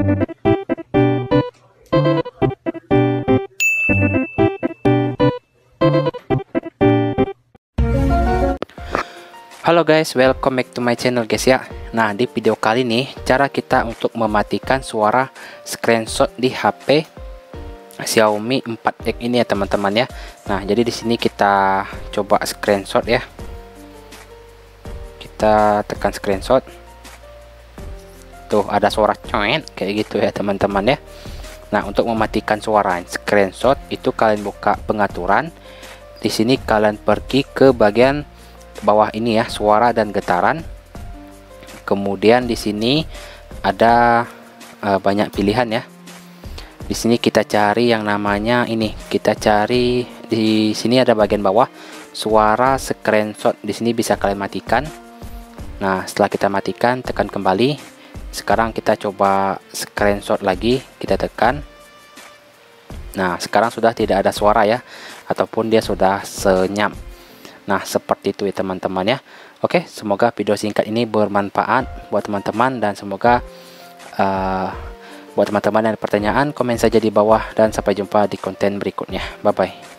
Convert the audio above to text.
Halo guys, welcome back to my channel guys ya. Nah, di video kali ini cara kita untuk mematikan suara screenshot di HP Xiaomi 4X ini ya teman-teman ya. Nah, jadi di sini kita coba screenshot ya. Kita tekan screenshot. Tuh, ada suara coet kayak gitu ya teman-teman ya. Nah, untuk mematikan suara screenshot itu kalian buka pengaturan. Di sini kalian pergi ke bagian bawah ini ya suara dan getaran. Kemudian di sini ada uh, banyak pilihan ya. Di sini kita cari yang namanya ini kita cari di sini ada bagian bawah suara screenshot. Di sini bisa kalian matikan. Nah setelah kita matikan tekan kembali sekarang kita coba screenshot lagi kita tekan nah sekarang sudah tidak ada suara ya ataupun dia sudah senyap Nah, seperti itu ya teman-teman ya. Oke, semoga video singkat ini bermanfaat buat teman-teman dan semoga uh, buat teman-teman yang pertanyaan komen saja di bawah dan sampai jumpa di konten berikutnya. Bye bye.